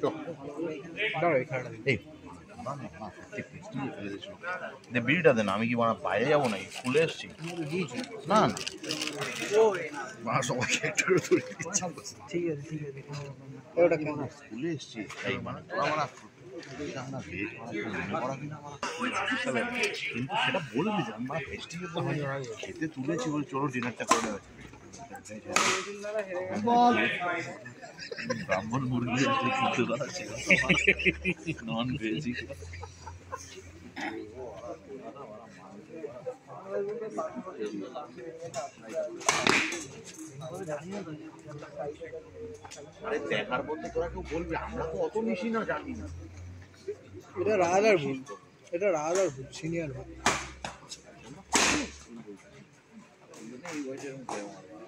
走，拿来一开的。দে বিড়িটা দেন আমি কি বানা বাইরে যাব নাকি? স্কুলে এসছি? না না। সবাইকে। ঠিক আছে ঠিক আছে স্কুলে এসছি। মানে তোরা মানে মনে মানে কিন্তু সেটা বলবি যে আমরা ফেস্টিভে খেতে তুলেছি বলে চলো ডিনারটা করে নেবে ব্রাহ্মণ মুরগি নন ভেজি আরে দেখার মধ্যে তোরা কেউ বলবি আমরা তো অত মিশি না জানি না এটা রাজার ভুল এটা রাজার ভুল সিনিয়র ভুল এই বয়সে এরকম করে মারবে না। আমার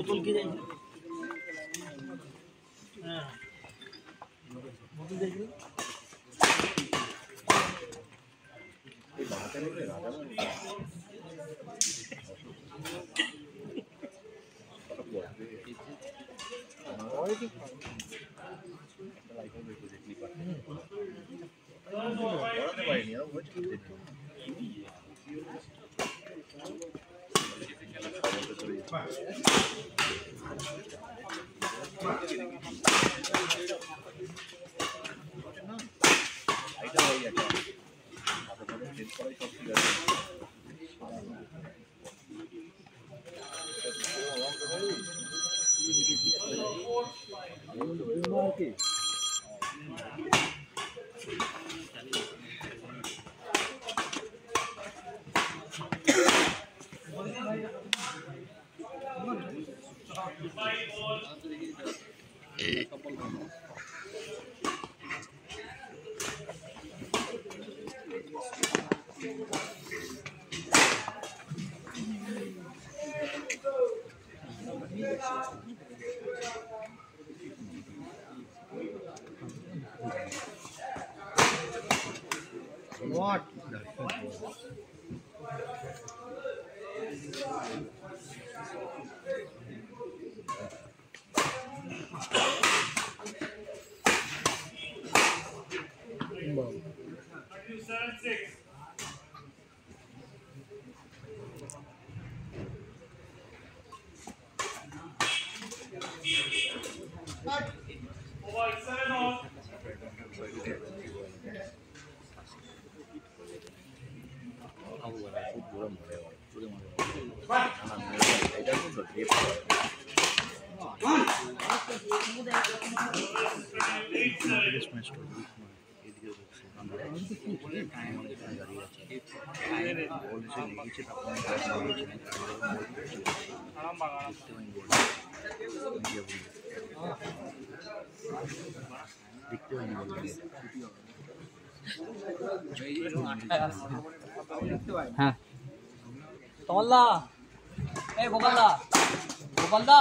বোতল কি যাই হ্যাঁ বোতল দেখি করাতে পারিনি এরকম হয়েছে এটা হয়ে গেছে হাতে ধরে চেঞ্জ করাই সব ঠিক আছে What? দেখতে হয়নি বলতে হ্যাঁ তমলদা এই গোপালদা গোপালদা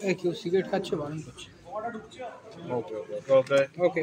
এই কেউ সিগারেট খাচ্ছে বারণ করছে ওকে ওকে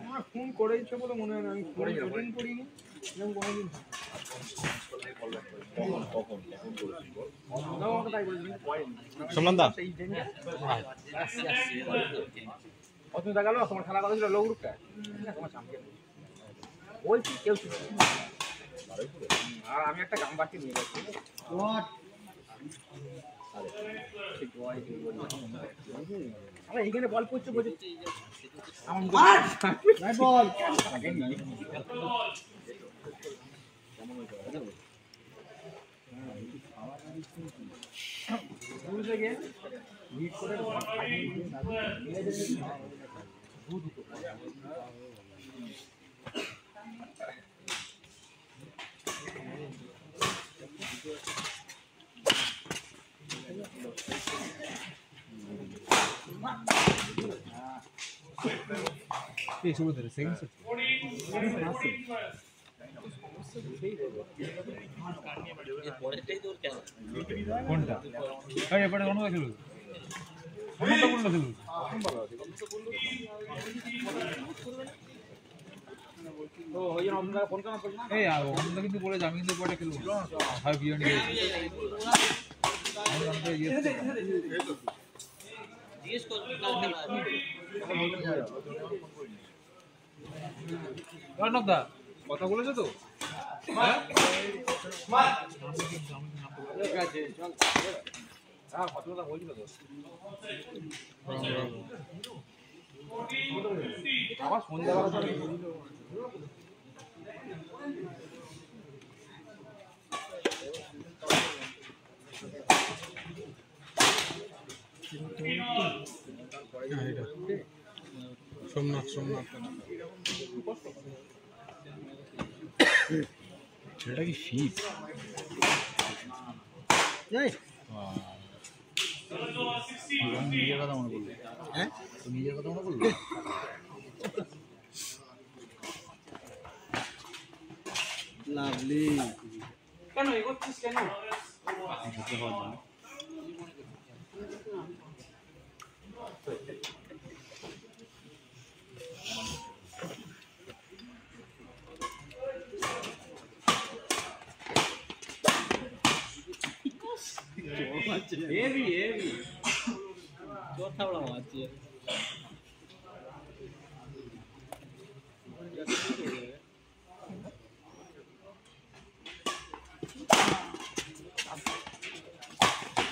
আমার ফোন করেছে বলে মনে হয় না আমি ফোন অ্যাটেন্ড করিনি এরকম কোনোদিন করেনি সোমনাথ দা। সেই জন্য অত দেখাল তোমার খেলা কথা ছিল লোক রূপটা তোমার সামনে। বলছি কেউ আর আমি একটা গান বাকি নিয়ে গেছি। এইখানে বল করছে আমার দূর থেকে লিড করে কোনটা এবারে কোনটা? খেলু কোনটা কোনটা খেলু তো ওই জন্য আপনারা ফোন কেন করছেন এই আর অন্য কিন্তু বলে আমি কিন্তু পরে খেলব। হয় বিরিয়ানি ইয়ে জিজ্ঞেস করবি কাল খেলা আছে। অর্ণব দা কথা বলেছ তো? হ্যাঁ? হ্যাঁ কথা বলছিল তো। আবার সন্ধ্যাবেলা চলে সোমনাথ। 전략이 힙. 예. 네. 와. 이건 미래가 나오는 걸로. 네? 그 예? 미래가 나오는 걸로. 라블리. 그럼 이거 티스캔은. वाच है ये भी ये भी चौथा वाला वाच है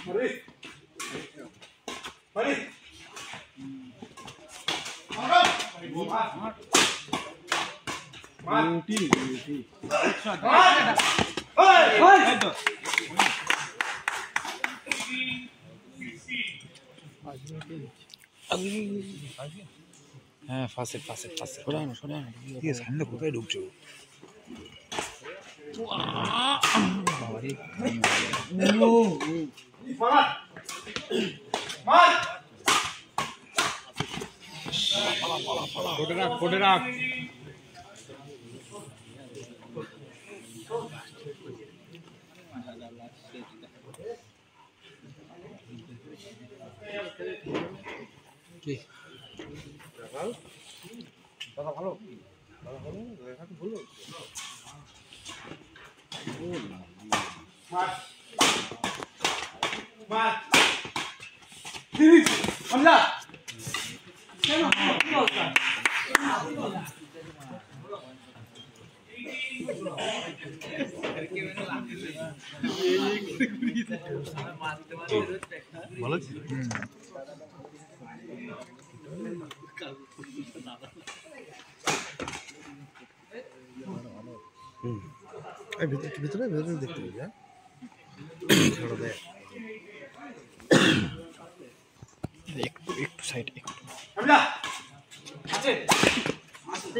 अरे अरे ब्यूटी ब्यूटी अच्छा হ্যাঁ ফাঁসে ফাঁসে ফাঁসে সরে আনো সরে আনো ঠিক আছে সামনে কোথায় ঢুকছো কোটে রাখ কোটে রাখ কি দাদা ভালো দাদা ভালো দেখা তো ভুল ভালো আছে ভিতরে ভিতরে ভিতরে দেখতে পাবি হ্যাঁ একটু একটু সাইড একটু আছে আস্তে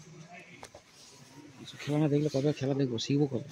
খেলা না দেখলে কবে খেলা দেখবো শিখবো কবে